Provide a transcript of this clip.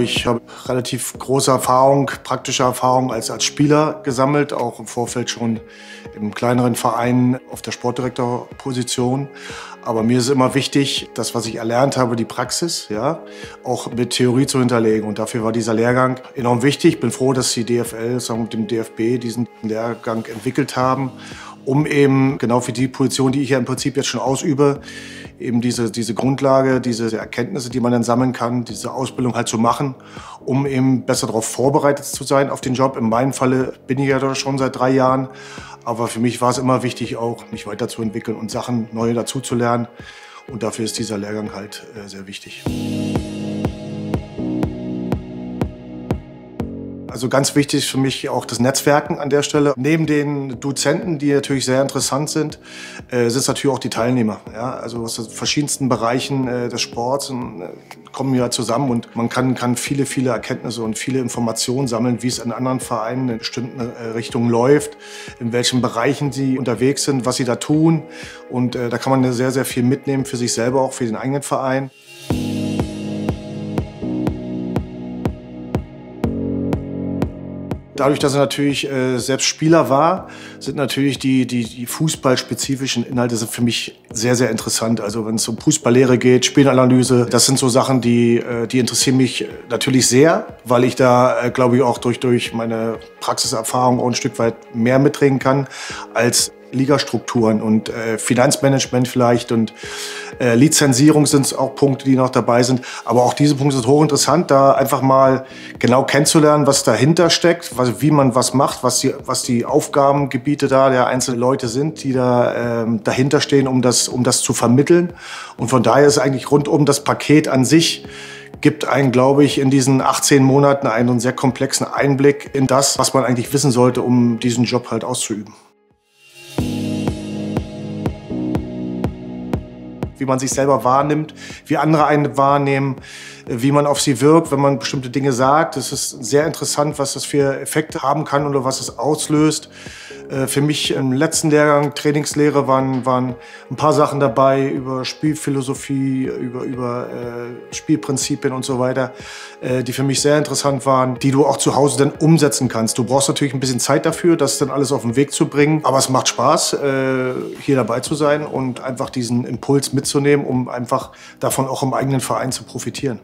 ich habe relativ große Erfahrung, praktische Erfahrung als, als Spieler gesammelt, auch im Vorfeld schon im kleineren Verein auf der Sportdirektorposition. Aber mir ist immer wichtig, das, was ich erlernt habe, die Praxis, ja, auch mit Theorie zu hinterlegen. Und dafür war dieser Lehrgang enorm wichtig. Ich bin froh, dass die DFL sagen, mit dem DFB diesen Lehrgang entwickelt haben, um eben genau für die Position, die ich ja im Prinzip jetzt schon ausübe, eben diese, diese Grundlage, diese Erkenntnisse, die man dann sammeln kann, diese Ausbildung halt zu machen, um eben besser darauf vorbereitet zu sein auf den Job. In meinem Falle bin ich ja da schon seit drei Jahren, aber für mich war es immer wichtig, auch mich weiterzuentwickeln und Sachen neu dazuzulernen. Und dafür ist dieser Lehrgang halt äh, sehr wichtig. Also ganz wichtig für mich auch das Netzwerken an der Stelle. Neben den Dozenten, die natürlich sehr interessant sind, äh, sind natürlich auch die Teilnehmer. Ja? Also aus den verschiedensten Bereichen äh, des Sports und, äh, kommen ja zusammen und man kann, kann viele, viele Erkenntnisse und viele Informationen sammeln, wie es in anderen Vereinen in bestimmten äh, Richtungen läuft, in welchen Bereichen sie unterwegs sind, was sie da tun. Und äh, da kann man sehr, sehr viel mitnehmen für sich selber, auch für den eigenen Verein. Dadurch, dass er natürlich äh, selbst Spieler war, sind natürlich die, die, die fußballspezifischen Inhalte sind für mich sehr, sehr interessant. Also wenn es um Fußballlehre geht, Spielanalyse, das sind so Sachen, die, äh, die interessieren mich natürlich sehr, weil ich da, äh, glaube ich, auch durch, durch meine Praxiserfahrung auch ein Stück weit mehr mitreden kann als Ligastrukturen und äh, Finanzmanagement vielleicht und äh, Lizenzierung sind auch Punkte, die noch dabei sind. Aber auch diese Punkte sind hochinteressant, da einfach mal genau kennenzulernen, was dahinter steckt, was, wie man was macht, was die, was die Aufgabengebiete da der einzelnen Leute sind, die da ähm, dahinter stehen, um das, um das zu vermitteln. Und von daher ist eigentlich rundum das Paket an sich gibt einen, glaube ich, in diesen 18 Monaten einen sehr komplexen Einblick in das, was man eigentlich wissen sollte, um diesen Job halt auszuüben. Wie man sich selber wahrnimmt, wie andere einen wahrnehmen, wie man auf sie wirkt, wenn man bestimmte Dinge sagt. Es ist sehr interessant, was das für Effekte haben kann oder was es auslöst. Äh, für mich im letzten Lehrgang Trainingslehre waren, waren ein paar Sachen dabei über Spielphilosophie, über, über äh, Spielprinzipien und so weiter, äh, die für mich sehr interessant waren, die du auch zu Hause dann umsetzen kannst. Du brauchst natürlich ein bisschen Zeit dafür, das dann alles auf den Weg zu bringen, aber es macht Spaß, äh, hier dabei zu sein und einfach diesen Impuls mitzunehmen, um einfach davon auch im eigenen Verein zu profitieren.